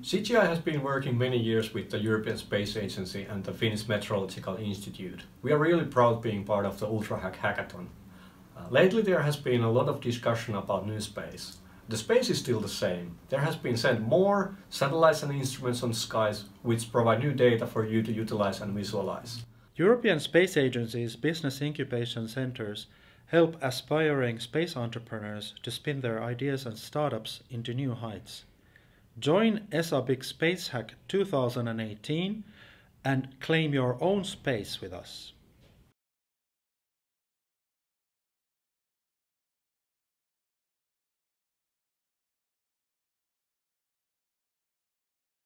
CGI has been working many years with the European Space Agency and the Finnish Meteorological Institute. We are really proud being part of the UltraHack hackathon. Uh, lately there has been a lot of discussion about new space. The space is still the same. There has been sent more satellites and instruments on skies which provide new data for you to utilize and visualize. European Space Agency's business incubation centers help aspiring space entrepreneurs to spin their ideas and startups into new heights. Join ESA BIC Space Hack 2018 and claim your own space with us.